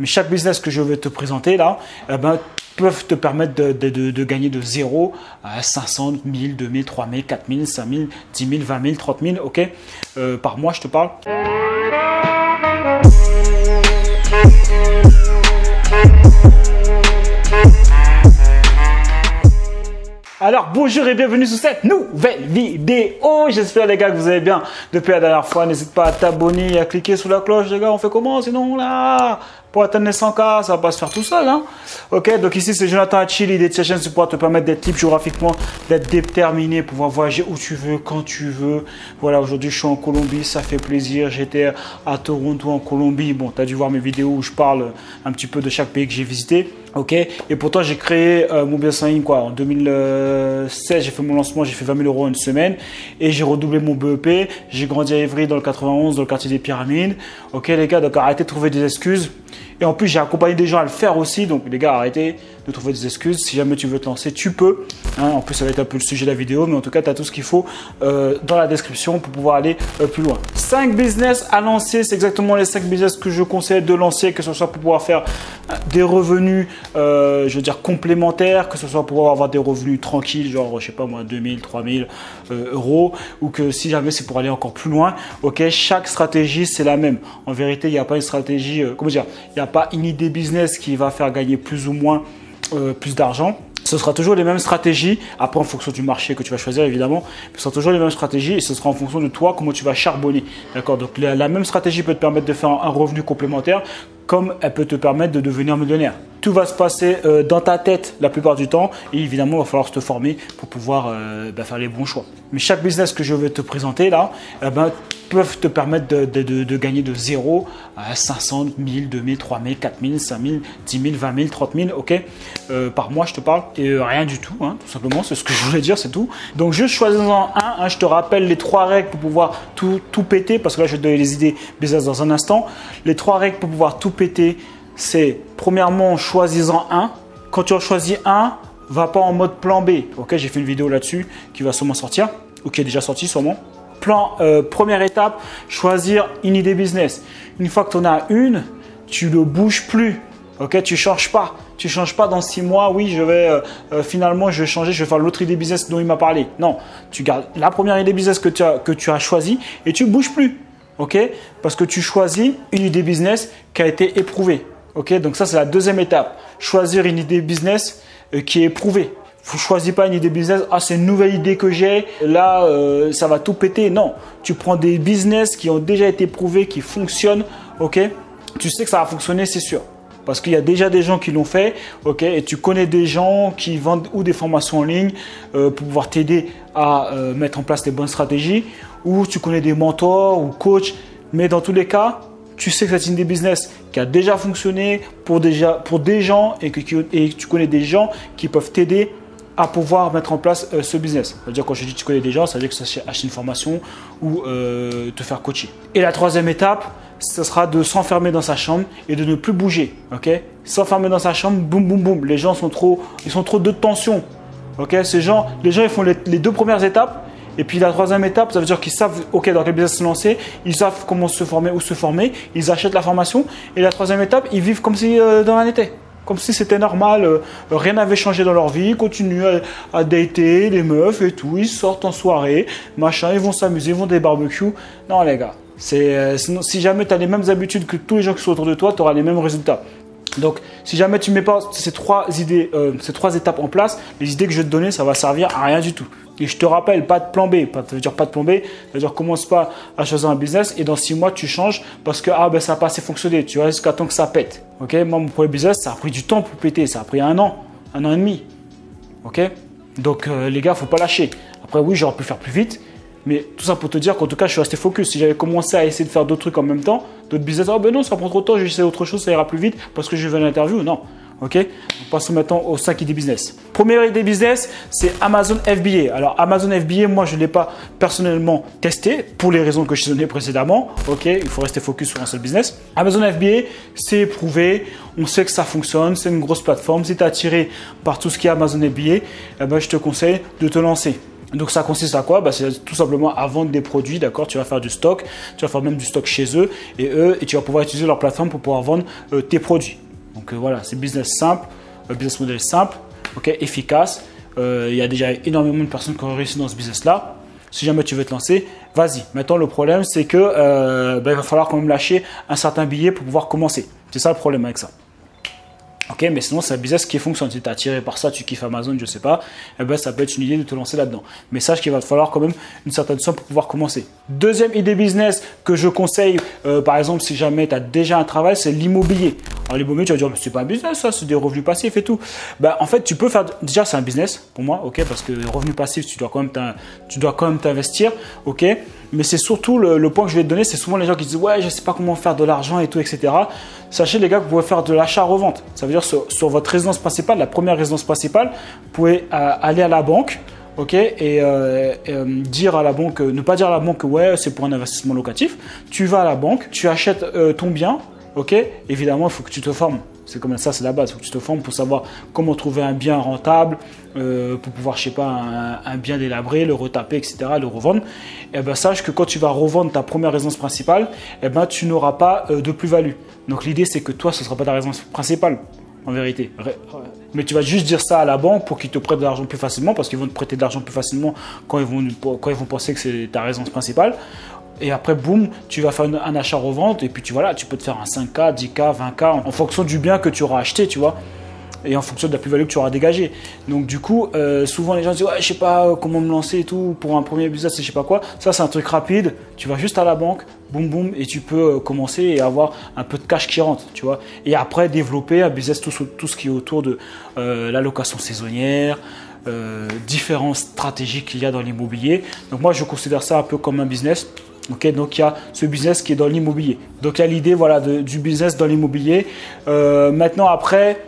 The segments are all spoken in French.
Mais chaque business que je vais te présenter là, eh ben, peuvent te permettre de, gagner de 0 à 500, 1000, 2000, 3000, 4000, 5000, 10 000, 20 000, 30 000, ok? Euh, Par mois, je te parle. Alors bonjour et bienvenue sur cette nouvelle vidéo. J'espère les gars que vous allez bien depuis la dernière fois. N'hésite pas à t'abonner et à cliquer sur la cloche les gars. On fait comment sinon là? Pour atteindre les 100K, ça va pas se faire tout seul. Hein. Ok, donc ici c'est Jonathan Hachi, l'idée de cette chaîne c'est pour te permettre d'être libre géographiquement, d'être déterminé, pouvoir voyager où tu veux, quand tu veux. Voilà, aujourd'hui je suis en Colombie, ça fait plaisir. J'étais à Toronto en Colombie. Bon, tu as dû voir mes vidéos où je parle un petit peu de chaque pays que j'ai visité. Ok, et pourtant j'ai créé euh, mon business en ligne quoi. En 2016, j'ai fait mon lancement, j'ai fait 20 000 euros en une semaine et j'ai redoublé mon BEP. J'ai grandi à Évry dans le 91, dans le quartier des Pyramides. Ok, les gars, donc arrêtez de trouver des excuses. Et en plus, j'ai accompagné des gens à le faire aussi. Donc, les gars, arrêtez de trouver des excuses. Si jamais tu veux te lancer, tu peux. Hein. en plus, ça va être un peu le sujet de la vidéo. Mais en tout cas, tu as tout ce qu'il faut euh, dans la description pour pouvoir aller euh, plus loin. 5 business à lancer. C'est exactement les 5 business que je conseille de lancer, que ce soit pour pouvoir faire euh, des revenus, je veux dire, complémentaires, que ce soit pour pouvoir avoir des revenus tranquilles, genre, je sais pas moi, 2000, 3000 euros. Ou que si jamais c'est pour aller encore plus loin, ok, chaque stratégie, c'est la même. En vérité, il n'y a pas une stratégie, comment dire, il n'y a pas une idée business qui va faire gagner plus ou moins euh, plus d'argent. Ce sera toujours les mêmes stratégies, après en fonction du marché que tu vas choisir évidemment, ce sera toujours les mêmes stratégies et ce sera en fonction de toi comment tu vas charbonner. D'accord? Donc la, même stratégie peut te permettre de faire un revenu complémentaire comme elle peut te permettre de devenir millionnaire. Tout va se passer euh, dans ta tête la plupart du temps et évidemment il va falloir se former pour pouvoir euh, bah, faire les bons choix. Mais chaque business que je vais te présenter là eh ben, peuvent te permettre de, gagner de 0 à 500, 1000, 2000, 3000, 4000, 5000, 10 000, 20 000, 30 000, ok? Euh, Par mois je te parle et rien du tout, hein, tout simplement, c'est ce que je voulais dire, c'est tout. Donc juste choisis-en un, hein, je te rappelle les trois règles pour pouvoir tout, tout péter parce que là je vais te donner les idées business dans un instant. Les trois règles pour pouvoir tout c'est premièrement choisis-en un. Quand tu as choisi un, va pas en mode plan B. Ok, j'ai fait une vidéo là-dessus qui va sûrement sortir ou qui est déjà sortie sûrement. Plan, euh, première étape, choisir une idée business. Une fois que tu en as une, tu ne bouges plus. Ok, tu changes pas. Tu changes pas dans six mois. Oui, je vais euh, euh, finalement, je vais changer. Je vais faire l'autre idée business dont il m'a parlé. Non, tu gardes la première idée business que tu as que tu as choisi et tu bouges plus. Parce que tu choisis une idée business qui a été éprouvée. Donc ça, c'est la deuxième étape. Choisir une idée business qui est éprouvée. Choisis pas une idée business, ah c'est une nouvelle idée que j'ai, là euh, ça va tout péter. Non, tu prends des business qui ont déjà été prouvés, qui fonctionnent, ok? Tu sais que ça va fonctionner, c'est sûr. Parce qu'il y a déjà des gens qui l'ont fait, ok? Et tu connais des gens qui vendent ou des formations en ligne euh, pour pouvoir t'aider à mettre en place les bonnes stratégies, ou tu connais des mentors ou coachs, mais dans tous les cas, tu sais que c'est une idée business qui a déjà fonctionné pour, déjà, pour des gens et que, et tu connais des gens qui peuvent t'aider à pouvoir mettre en place euh, ce business. C'est-à-dire quand je dis tu connais des gens, ça veut dire que c'est acheter une formation ou euh, te faire coacher. Et la troisième étape, ce sera de s'enfermer dans sa chambre et de ne plus bouger. Ok? S'enfermer dans sa chambre, boum boum boum. Les gens sont trop, ils sont trop de tension. Ok? Ces gens, les gens ils font les deux premières étapes et puis la troisième étape, ça veut dire qu'ils savent, ok, dans quel business se lancer, ils savent comment se former, où se former, ils achètent la formation. Et la troisième étape, ils vivent comme si euh, dans un été. Comme si c'était normal, euh, rien n'avait changé dans leur vie, ils continuent à, dater les meufs et tout, ils sortent en soirée, machin, ils vont s'amuser, ils vont des barbecues. Non les gars, c'est, euh, si jamais tu as les mêmes habitudes que tous les gens qui sont autour de toi, tu auras les mêmes résultats. Donc, si jamais tu ne mets pas ces trois idées, ces trois étapes en place, les idées que je vais te donner, ça va servir à rien du tout. Et je te rappelle, pas de plan B. Ça veut dire pas de plan B. Ça veut dire commence pas à choisir un business et dans six mois tu changes parce que ah ben ça n'a pas assez fonctionné. Tu restes jusqu'à temps que ça pète. Ok? Moi mon premier business ça a pris du temps pour péter. Ça a pris un an, un an et demi. Ok? Donc euh, les gars, faut pas lâcher. Après oui, j'aurais pu faire plus vite. Mais tout ça pour te dire qu'en tout cas, je suis resté focus. Si j'avais commencé à essayer de faire d'autres trucs en même temps, d'autres business, oh ben non, ça prend trop de temps, je vais essayer autre chose, ça ira plus vite parce que je vais à l'interview. Non. Ok? Passons maintenant aux 5 idées business. Première idée business, c'est Amazon FBA. Alors Amazon FBA, moi je ne l'ai pas personnellement testé pour les raisons que je donné précédemment. Ok, il faut rester focus sur un seul business. Amazon FBA, c'est prouvé, on sait que ça fonctionne, c'est une grosse plateforme. Si tu es attiré par tout ce qui est Amazon FBA, eh ben, je te conseille de te lancer. Donc ça consiste à quoi bah, C'est tout simplement à vendre des produits, d'accord Tu vas faire du stock, tu vas faire même du stock chez eux et eux, et tu vas pouvoir utiliser leur plateforme pour pouvoir vendre euh, tes produits. Donc euh, voilà, c'est business simple, euh, business model simple, ok, efficace. Il y a déjà énormément de personnes qui ont réussi dans ce business-là. Si jamais tu veux te lancer, vas-y. Maintenant, le problème, c'est que bah, il va falloir quand même lâcher un certain billet pour pouvoir commencer. C'est ça le problème avec ça. Ok, mais sinon c'est un business qui fonctionne. Si tu es attiré par ça, tu kiffes Amazon, je sais pas, eh ben, ça peut être une idée de te lancer là-dedans. Mais sache qu'il va te falloir quand même une certaine somme pour pouvoir commencer. Deuxième idée business que je conseille, euh, par exemple, si jamais tu as déjà un travail, c'est l'immobilier. Alors l'immobilier, tu vas dire, c'est pas un business, ça, c'est des revenus passifs et tout. Ben, en fait, tu peux faire. Déjà, c'est un business pour moi, ok, parce que revenus passifs, tu dois quand même, t'investir, ok. Mais c'est surtout le, point que je vais te donner, c'est souvent les gens qui disent, ouais, je sais pas comment faire de l'argent et tout, etc. Sachez les gars que vous pouvez faire de l'achat-revente. Ça veut dire sur, sur, votre résidence principale, la première résidence principale, vous pouvez euh, aller à la banque, ok, et, euh, euh, dire à la banque, ne pas dire à la banque ouais c'est pour un investissement locatif. Tu vas à la banque, tu achètes ton bien, ok. Évidemment, il faut que tu te formes. C'est comme ça, c'est la base. Il faut que tu te formes pour savoir comment trouver un bien rentable, pour pouvoir, je sais pas, un, bien délabré, le retaper, etc., le revendre. Et eh ben sache que quand tu vas revendre ta première résidence principale, et eh ben tu n'auras pas de plus-value. Donc l'idée c'est que toi, ce ne sera pas ta résidence principale, en vérité. Mais tu vas juste dire ça à la banque pour qu'ils te prêtent de l'argent plus facilement, parce qu'ils vont te prêter de l'argent plus facilement quand ils vont, quand ils vont penser que c'est ta résidence principale. Et après, boum, tu vas faire un achat-revente, et puis tu, voilà, tu peux te faire un 5K, 10K, 20K, en fonction du bien que tu auras acheté, tu vois et en fonction de la plus-value que tu auras dégagée. Donc du coup, euh, souvent les gens disent ouais, je sais pas euh, comment me lancer et tout pour un premier business, je sais pas quoi. Ça c'est un truc rapide. Tu vas juste à la banque, boum boum, et tu peux euh, commencer et avoir un peu de cash qui rentre, tu vois. Et après développer un business tout ce qui est autour de la location saisonnière. différentes stratégies qu'il y a dans l'immobilier. Donc moi je considère ça un peu comme un business. Ok, donc il y a ce business qui est dans l'immobilier. Donc il y a l'idée voilà, du business dans l'immobilier. maintenant après,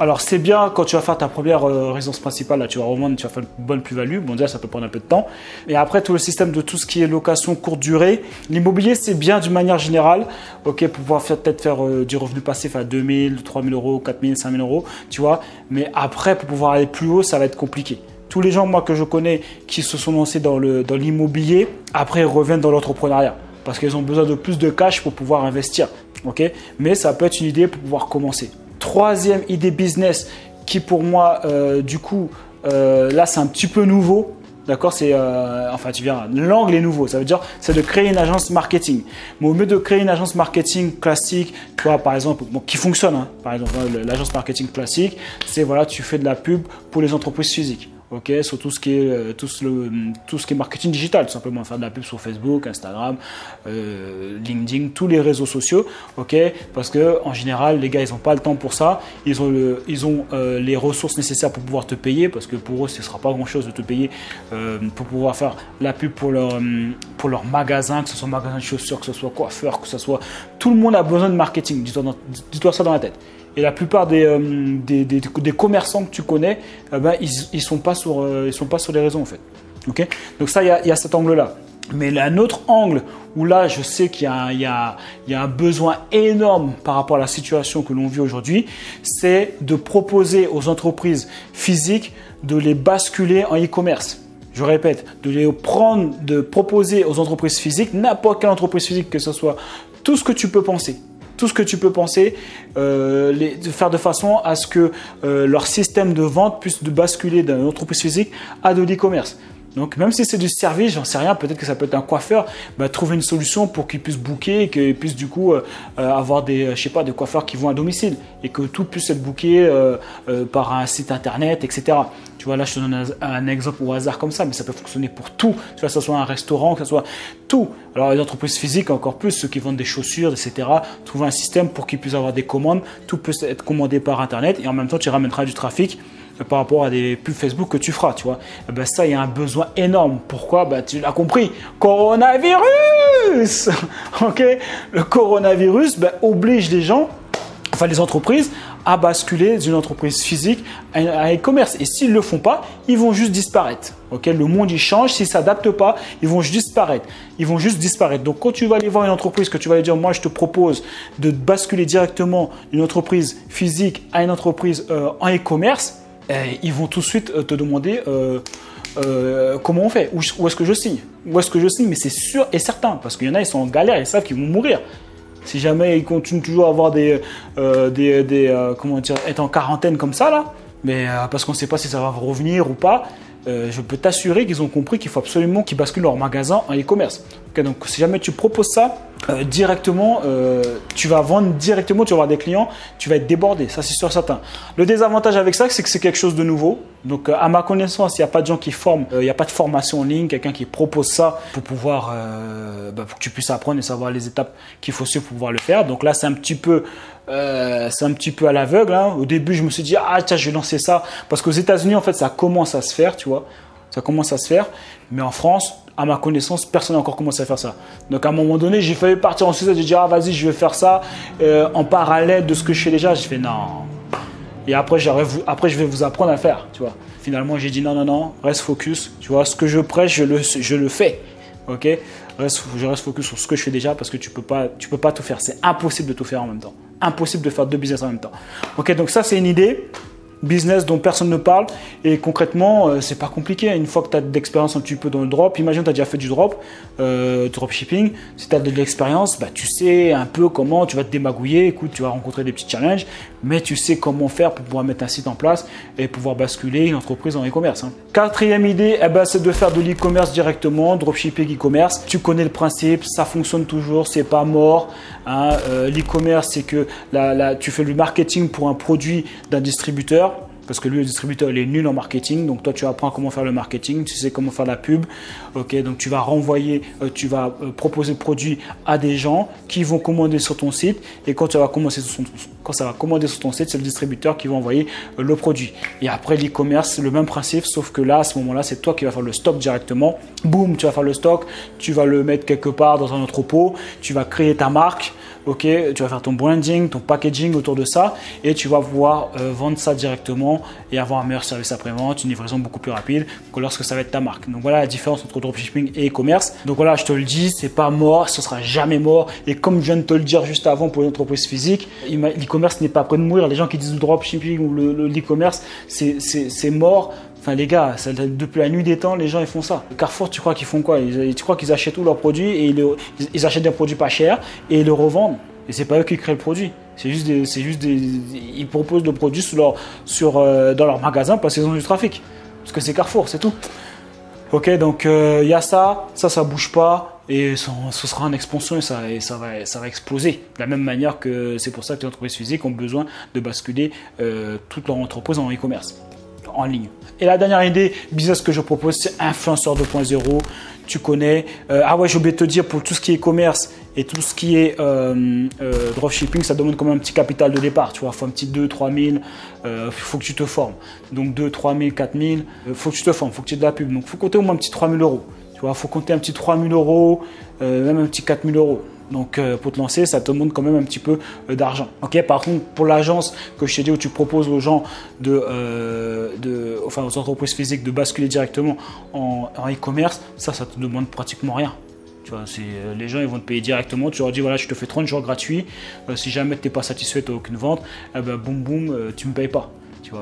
alors c'est bien quand tu vas faire ta première euh, résidence principale, là tu vas revendre, tu vas faire une bonne plus-value. Bon déjà ça peut prendre un peu de temps. Et après tout le système de tout ce qui est location courte durée, l'immobilier c'est bien d'une manière générale. Pour pouvoir peut-être faire euh, du revenu passif à 2000, 3000 euros, 4000, 5000 euros, tu vois. Mais après pour pouvoir aller plus haut, ça va être compliqué. Tous les gens moi que je connais qui se sont lancés dans le dans l'immobilier, après ils reviennent dans l'entrepreneuriat parce qu'ils ont besoin de plus de cash pour pouvoir investir. Ok, mais ça peut être une idée pour pouvoir commencer. Troisième idée business qui pour moi, euh, du coup, euh, là c'est un petit peu nouveau. D'accord, c'est euh, enfin tu viens, l'angle est nouveau. Ça veut dire c'est de créer une agence marketing. Mais au lieu de créer une agence marketing classique, toi par exemple, qui fonctionne, hein, par exemple l'agence marketing classique, c'est voilà tu fais de la pub pour les entreprises physiques ok, sur tout ce qui est euh, tout, le, tout ce qui est marketing digital, tout simplement. Faire de la pub sur Facebook, Instagram, euh, LinkedIn, tous les réseaux sociaux, ok, parce que en général les gars ils n'ont pas le temps pour ça, ils ont ils ont euh, les ressources nécessaires pour pouvoir te payer, parce que pour eux ce sera pas grand chose de te payer pour pouvoir faire la pub pour leur pour leur magasin, que ce soit magasin de chaussures, que ce soit coiffeur, que ce soit tout le monde a besoin de marketing, dis-toi ça dans la tête. Et la plupart des, euh, des, des, commerçants que tu connais, eh ben, ils ne sont, pas sur, euh, sont pas sur les réseaux en fait. ok? Donc ça, il y, y a, cet angle-là. Mais un autre angle où là, je sais qu'il y, y, y, a un besoin énorme par rapport à la situation que l'on vit aujourd'hui, c'est de proposer aux entreprises physiques de les basculer en e-commerce. Je répète, de les prendre, de proposer aux entreprises physiques, n'importe quelle entreprise physique que ce soit, tout ce que tu peux penser tout ce que tu peux penser, euh, faire de façon à ce que euh, leur système de vente puisse basculer d'une entreprise physique à de l'e-commerce. Donc même si c'est du service, j'en sais rien, peut-être que ça peut être un coiffeur, bah, trouver une solution pour qu'il puisse booker qu'il puisse du coup euh, avoir des, je sais pas, des coiffeurs qui vont à domicile et que tout puisse être booké par un site internet, etc. Tu vois, là, je te donne un, exemple au hasard comme ça, mais ça peut fonctionner pour tout. Tu vois, que ce soit un restaurant, que ce soit tout. Alors, les entreprises physiques, encore plus, ceux qui vendent des chaussures, etc., trouver un système pour qu'ils puissent avoir des commandes. Tout peut être commandé par Internet et en même temps, tu ramèneras du trafic euh, par rapport à des pubs Facebook que tu feras, tu vois. Eh ben ça, il y a un besoin énorme. Pourquoi? Ben, Tu l'as compris, coronavirus Ok? Le coronavirus ben, oblige les gens, enfin les entreprises, à basculer d'une entreprise physique à un e-commerce. Et s'ils ne le font pas, ils vont juste disparaître. Ok, le monde il change. S'ils ne s'adaptent pas, ils vont juste disparaître. Ils vont juste disparaître. Donc quand tu vas aller voir une entreprise, que tu vas lui dire, moi je te propose de basculer directement d'une entreprise physique à une entreprise euh, en e-commerce, eh, ils vont tout de suite euh, te demander, euh, euh, comment on fait Où, est-ce que je signe Où est-ce que je signe Mais c'est sûr et certain, parce qu'il y en a, ils sont en galère, ils savent qu'ils vont mourir. Si jamais ils continuent toujours à avoir des, des, comment dire, être en quarantaine comme ça là, mais parce qu'on ne sait pas si ça va revenir ou pas, je peux t'assurer qu'ils ont compris qu'il faut absolument qu'ils basculent leur magasin en e-commerce. donc si jamais tu proposes ça euh, directement, euh, tu vas vendre directement, tu vas avoir des clients, tu vas être débordé, ça c'est sûr certain. Le désavantage avec ça, c'est que c'est quelque chose de nouveau. Donc à ma connaissance, il n'y a pas de gens qui forment, il n'y a pas de formation en ligne, quelqu'un qui propose ça pour pouvoir, bah, pour que tu puisses apprendre et savoir les étapes qu'il faut suivre pour pouvoir le faire. Donc là, c'est un petit peu un petit peu à l'aveugle. Hein. Au début, je me suis dit, ah tiens, je vais lancer ça. Parce qu'aux États-Unis, en fait, ça commence à se faire, tu vois. Ça commence à se faire. Mais en France, à ma connaissance, personne n'a encore commencé à faire ça. Donc à un moment donné, j'ai failli partir en Suisse, j'ai dit, ah vas-y, je vais faire ça euh, en parallèle de ce que je fais déjà. J'ai fait, non. Et après, après, je vais vous apprendre à faire, tu vois. Finalement, j'ai dit, non, non, non, reste focus. Tu vois, ce que je prêche, je le, je le fais. Ok reste, Je reste focus sur ce que je fais déjà parce que tu ne peux, pas, tu peux pas tout faire. C'est impossible de tout faire en même temps. Impossible de faire deux business en même temps. Ok, donc ça, c'est une idée business dont personne ne parle. Et concrètement, euh, c'est pas compliqué. Une fois que tu as de l'expérience un petit peu dans le drop, imagine tu as déjà fait du drop, euh, dropshipping. Si tu as de l'expérience, bah, tu sais un peu comment tu vas te démagouiller. Écoute, tu vas rencontrer des petits challenges, mais tu sais comment faire pour pouvoir mettre un site en place et pouvoir basculer une entreprise en e-commerce. Hein. Quatrième idée, eh ben, c'est de faire de l'e-commerce directement, dropshipping e-commerce. Tu connais le principe, ça fonctionne toujours, c'est pas mort. Hein. Euh, l'e-commerce, c'est que là, tu fais le marketing pour un produit d'un distributeur parce que lui, le distributeur, il est nul en marketing. Donc toi, tu apprends comment faire le marketing, tu sais comment faire la pub. Ok, donc tu vas renvoyer, euh, tu vas euh, proposer le produit à des gens qui vont commander sur ton site. Et quand, commencer quand ça va commander sur ton site, c'est le distributeur qui va envoyer euh, le produit. Et après, l'e-commerce, le même principe, sauf que là, à ce moment-là, c'est toi qui vas faire le stock directement. Boum, tu vas faire le stock, tu vas le mettre quelque part dans un entrepôt, tu vas créer ta marque ok, tu vas faire ton branding, ton packaging autour de ça et tu vas pouvoir euh, vendre ça directement et avoir un meilleur service après-vente, une livraison beaucoup plus rapide que lorsque ça va être ta marque. Donc voilà la différence entre dropshipping et e-commerce. Donc voilà, je te le dis, c'est pas mort, ce sera jamais mort. Et comme je viens de te le dire juste avant pour une entreprise physique, l'e-commerce n'est pas prêt de mourir. Les gens qui disent le dropshipping ou l'e-commerce, c'est mort. Enfin, les gars, depuis la nuit des temps, les gens ils font ça. Carrefour, tu crois qu'ils font quoi? Ils, Tu crois qu'ils achètent tous leurs produits et ils, achètent des produits pas chers et ils le revendent. Et c'est pas eux qui créent le produit. C'est juste des, ils proposent le produit euh, dans leur magasin parce qu'ils ont du trafic. Parce que c'est Carrefour, c'est tout. Ok, donc il euh, y a ça, ça, ça bouge pas et ce sera en expansion et ça va exploser. De la même manière que c'est pour ça que les entreprises physiques ont besoin de basculer euh, toute leur entreprise en e-commerce en ligne. Et la dernière idée business que je propose, c'est influenceur 2.0. Tu connais. Euh, ah ouais, j'ai oublié de te dire, pour tout ce qui est e-commerce et tout ce qui est euh, euh, dropshipping, ça demande quand même un petit capital de départ. Tu vois, il faut un petit 2, 3 000. Il faut que tu te formes. Donc 2, 3 000, 4 000. Il faut que tu te formes, il faut que tu aies de la pub. Donc il faut compter au moins un petit 3 000 euros. Tu vois, il faut compter un petit 3 000 euros, même un petit 4 000 euros. Donc euh, pour te lancer, ça te demande quand même un petit peu euh, d'argent. Par contre, pour l'agence que je t'ai dit où tu proposes aux gens de, euh, enfin aux entreprises physiques de basculer directement en e-commerce, ça, ça te demande pratiquement rien. Tu vois, les gens ils vont te payer directement. Tu leur dis voilà, je te fais 30 jours gratuits. si jamais tu n'es pas satisfait, tu n'as aucune vente, eh ben, boum boum, tu me payes pas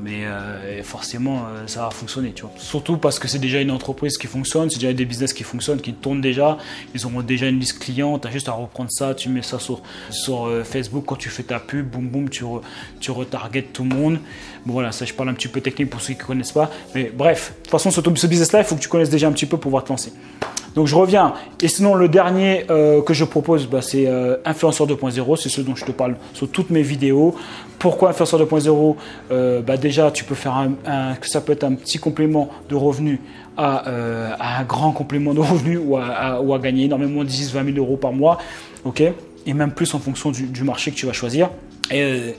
mais euh, forcément euh, ça va fonctionner. Surtout parce que c'est déjà une entreprise qui fonctionne, c'est déjà des business qui fonctionnent, qui tournent déjà, ils ont déjà une liste client, tu as juste à reprendre ça, tu mets ça sur, euh, Facebook quand tu fais ta pub, boum boum, tu, tu retargetes tout le monde. Bon voilà, ça je parle un petit peu technique pour ceux qui ne connaissent pas, mais bref, de toute façon ce business-là, il faut que tu connaisses déjà un petit peu pour pouvoir te lancer. Donc je reviens. Et sinon, le dernier euh, que je propose, bah, c'est euh, Influenceur 2.0. C'est ce dont je te parle sur toutes mes vidéos. Pourquoi Influenceur 2.0 euh, bah, Déjà, tu peux faire un, ça peut être un petit complément de revenus à, un grand complément de revenus ou à, gagner énormément 10, 20 000 euros par mois. et même plus en fonction du, du marché que tu vas choisir. Et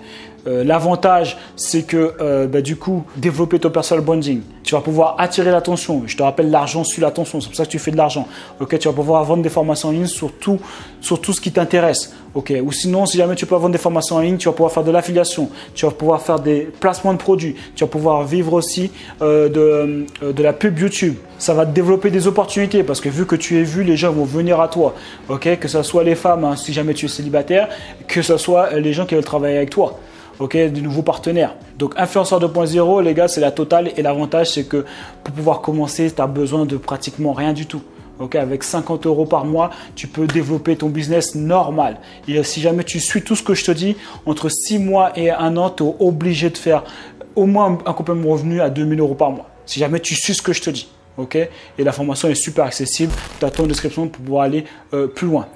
euh, l'avantage, c'est que euh, bah, du coup, développer ton personal branding, tu vas pouvoir attirer l'attention. Je te rappelle, l'argent suit l'attention. C'est pour ça que tu fais de l'argent. Tu vas pouvoir vendre des formations en ligne sur tout, sur tout ce qui t'intéresse. Ok, ou sinon, si jamais tu peux vendre des formations en ligne, tu vas pouvoir faire de l'affiliation. Tu vas pouvoir faire des placements de produits. Tu vas pouvoir vivre aussi euh, de, la pub YouTube. Ça va te développer des opportunités parce que vu que tu es vu, les gens vont venir à toi. Que ce soit les femmes, hein, si jamais tu es célibataire, que ce soit les gens qui veulent travailler avec toi. Ok, nouveaux partenaires. Donc influenceur 2.0, les gars, c'est la totale et l'avantage, c'est que pour pouvoir commencer, tu as besoin de pratiquement rien du tout. Ok, avec 50 euros par mois, tu peux développer ton business normal. Et si jamais tu suis tout ce que je te dis, entre 6 mois et 1 an, tu es obligé de faire au moins un complément de revenu à 2000 euros par mois. Si jamais tu suis ce que je te dis. Ok? Et la formation est super accessible. Tu as ton description pour pouvoir aller euh, plus loin.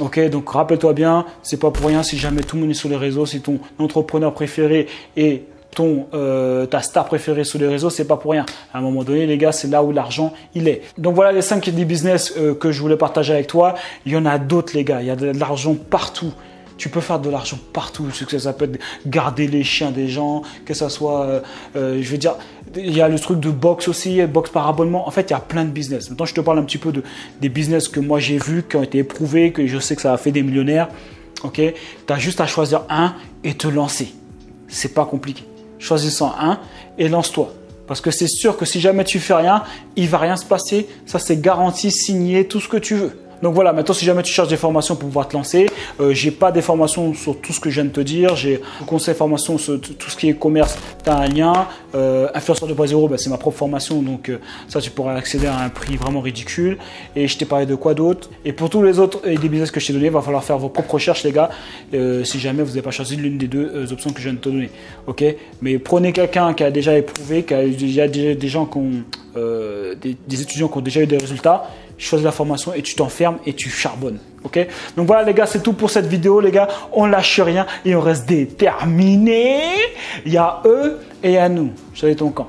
Ok, donc rappelle-toi bien, c'est pas pour rien si jamais tout le monde est sur les réseaux, si ton entrepreneur préféré est ton euh, ta star préférée sur les réseaux, c'est pas pour rien. À un moment donné, les gars, c'est là où l'argent il est. Donc voilà les 5 idées business euh, que je voulais partager avec toi. Il y en a d'autres, les gars. Il y a de l'argent partout. Tu peux faire de l'argent partout. Que ça peut être garder les chiens des gens, que ça soit, euh, je veux dire, il y a le truc de box aussi, box par abonnement. En fait, il y a plein de business. Maintenant, je te parle un petit peu de des business que moi j'ai vus, qui ont été éprouvés, que je sais que ça a fait des millionnaires. Ok, tu as juste à choisir un et te lancer. C'est pas compliqué choisis-en un et lance-toi. Parce que c'est sûr que si jamais tu fais rien, il va rien se passer. Ça, c'est garanti, signé, tout ce que tu veux. Donc voilà, maintenant si jamais tu cherches des formations pour pouvoir te lancer, euh, j'ai pas des formations sur tout ce que je viens de te dire. J'ai conseil formation sur tout ce qui est commerce, tu as un lien. Euh, Influenceur 2.0, bah, c'est ma propre formation, donc euh, ça tu pourras accéder à un prix vraiment ridicule. Et je t'ai parlé de quoi d'autre? Et pour tous les autres et des business que je t'ai donné, il va falloir faire vos propres recherches les gars, euh, si jamais vous n'avez pas choisi l'une des deux options que je viens de te donner. Ok? Mais prenez quelqu'un qui a déjà éprouvé, qui a déjà des, gens qui ont, des étudiants qui ont déjà eu des résultats choisis la formation et tu t'enfermes et tu charbonnes. Ok? Donc voilà les gars, c'est tout pour cette vidéo les gars. On lâche rien et on reste déterminé. Il y a eux et a nous. Choisis ton camp.